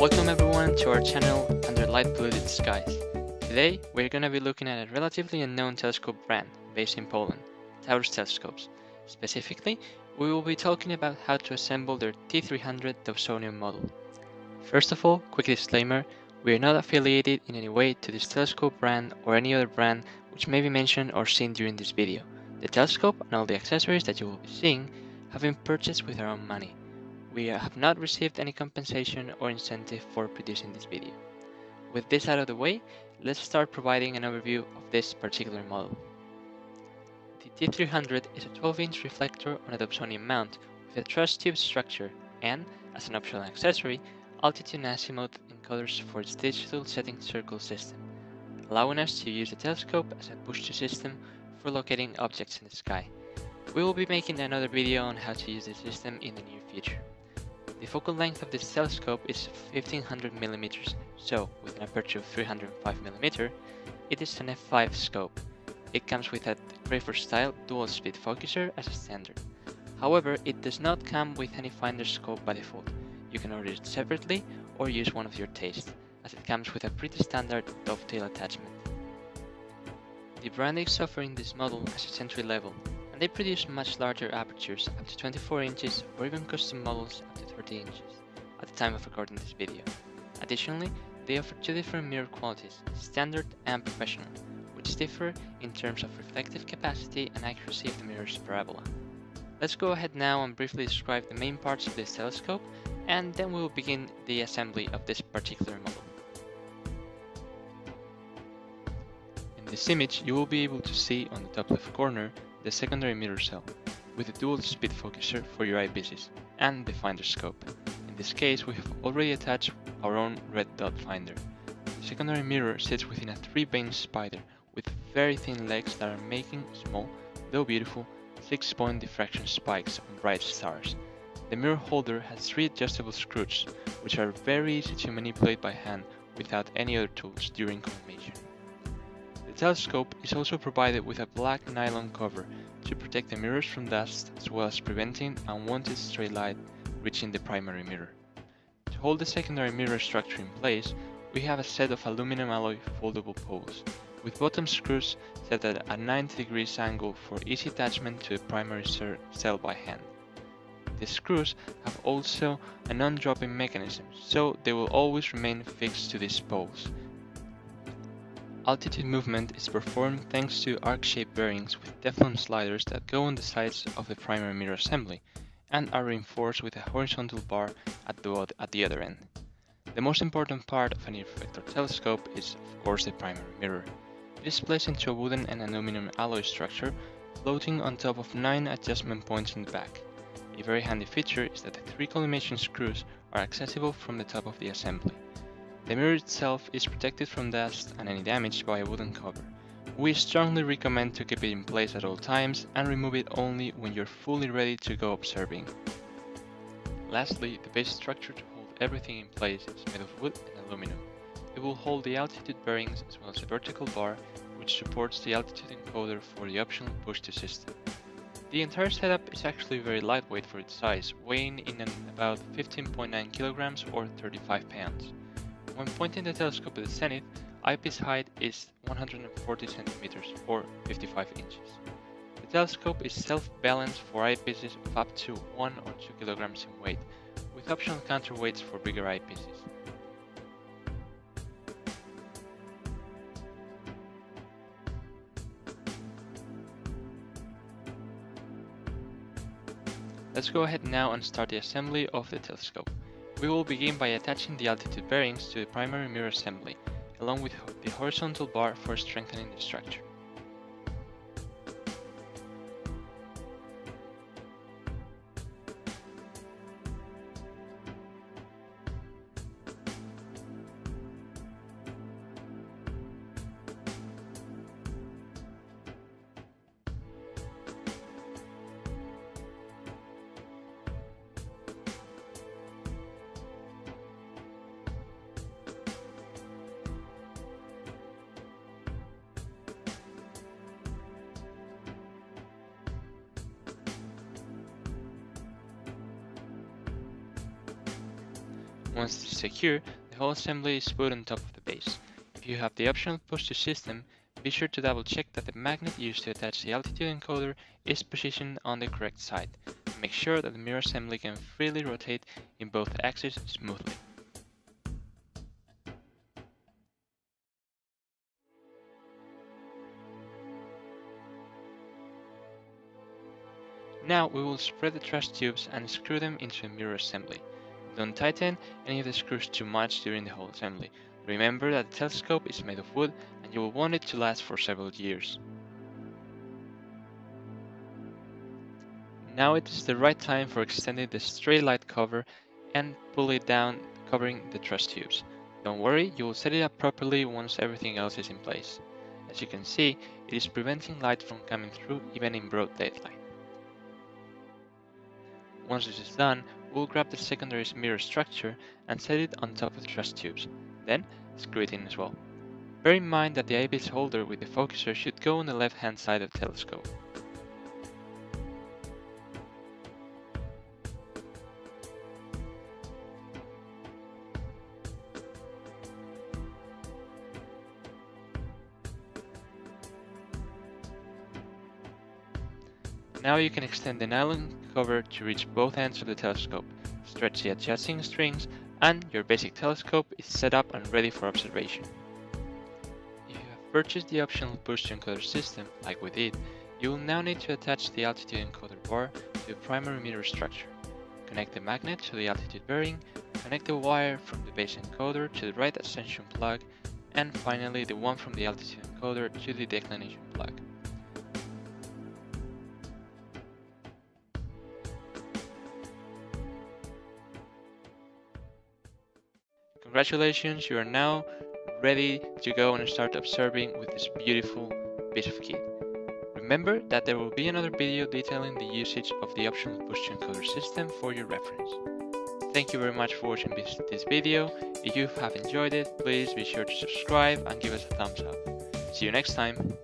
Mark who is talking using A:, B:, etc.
A: Welcome everyone to our channel Under Light Polluted Skies. Today we're going to be looking at a relatively unknown telescope brand based in Poland, Taurus Telescopes. Specifically, we will be talking about how to assemble their T300 Dobsonian model. First of all, quick disclaimer, we are not affiliated in any way to this telescope brand or any other brand which may be mentioned or seen during this video. The telescope and all the accessories that you will be seeing have been purchased with our own money. We have not received any compensation or incentive for producing this video. With this out of the way, let's start providing an overview of this particular model. The T300 is a 12-inch reflector on a Dobsonian mount with a truss tube structure and, as an optional accessory, altitude and azimuth encoders for its digital setting circle system, allowing us to use the telescope as a push-to system for locating objects in the sky. We will be making another video on how to use this system in the near future. The focal length of this telescope is 1500 mm, so with an aperture of 305 mm, it is an f5 scope. It comes with a Crayford style dual speed focuser as a standard. However, it does not come with any finder scope by default. You can order it separately or use one of your taste, as it comes with a pretty standard dovetail attachment. The brand is offering this model as its entry level, they produce much larger apertures up to 24 inches or even custom models up to 30 inches at the time of recording this video. Additionally, they offer two different mirror qualities, standard and professional, which differ in terms of reflective capacity and accuracy of the mirror's parabola. Let's go ahead now and briefly describe the main parts of this telescope, and then we will begin the assembly of this particular model. In this image, you will be able to see on the top left corner the secondary mirror cell, with a dual speed focuser for your eyepieces, and the finder scope. In this case, we have already attached our own red dot finder. The secondary mirror sits within a three-vane spider with very thin legs that are making small, though beautiful, six-point diffraction spikes on bright stars. The mirror holder has three adjustable screws, which are very easy to manipulate by hand without any other tools during collimation. The telescope is also provided with a black nylon cover to protect the mirrors from dust as well as preventing unwanted stray light reaching the primary mirror. To hold the secondary mirror structure in place, we have a set of aluminum alloy foldable poles, with bottom screws set at a 90 degrees angle for easy attachment to the primary cell by hand. The screws have also a non-dropping mechanism, so they will always remain fixed to these poles, Altitude movement is performed thanks to arc-shaped bearings with Teflon sliders that go on the sides of the primary mirror assembly and are reinforced with a horizontal bar at the, at the other end. The most important part of any reflector telescope is, of course, the primary mirror. It is placed into a wooden and aluminum alloy structure floating on top of 9 adjustment points in the back. A very handy feature is that the three collimation screws are accessible from the top of the assembly. The mirror itself is protected from dust and any damage by a wooden cover. We strongly recommend to keep it in place at all times and remove it only when you're fully ready to go observing. Lastly, the base structure to hold everything in place is made of wood and aluminum. It will hold the altitude bearings as well as a vertical bar which supports the altitude encoder for the optional push-to system. The entire setup is actually very lightweight for its size, weighing in about 15.9 kilograms or 35 pounds. When pointing the telescope at the zenith, eyepiece height is 140 centimeters or 55 inches. The telescope is self-balanced for eyepieces of up to 1 or 2 kilograms in weight, with optional counterweights for bigger eyepieces. Let's go ahead now and start the assembly of the telescope. We will begin by attaching the altitude bearings to the primary mirror assembly, along with the horizontal bar for strengthening the structure. Once secure, the whole assembly is put on top of the base. If you have the optional push-to system, be sure to double check that the magnet used to attach the altitude encoder is positioned on the correct side. Make sure that the mirror assembly can freely rotate in both axes smoothly. Now we will spread the truss tubes and screw them into a mirror assembly. Don't tighten any of the screws too much during the whole assembly. Remember that the telescope is made of wood and you will want it to last for several years. Now it is the right time for extending the stray light cover and pull it down covering the truss tubes. Don't worry, you will set it up properly once everything else is in place. As you can see, it is preventing light from coming through even in broad daylight. Once this is done, we'll grab the secondary mirror structure and set it on top of the truss tubes. Then, screw it in as well. Bear in mind that the eyepiece holder with the focuser should go on the left hand side of the telescope. Now you can extend the nylon cover to reach both ends of the telescope, stretch the adjusting strings, and your basic telescope is set up and ready for observation. If you have purchased the optional push encoder system, like we did, you will now need to attach the altitude encoder bar to the primary mirror structure. Connect the magnet to the altitude bearing, connect the wire from the base encoder to the right ascension plug, and finally the one from the altitude encoder to the declination plug. Congratulations, you are now ready to go and start observing with this beautiful piece of kit. Remember that there will be another video detailing the usage of the optional push encoder system for your reference. Thank you very much for watching this, this video. If you have enjoyed it, please be sure to subscribe and give us a thumbs up. See you next time.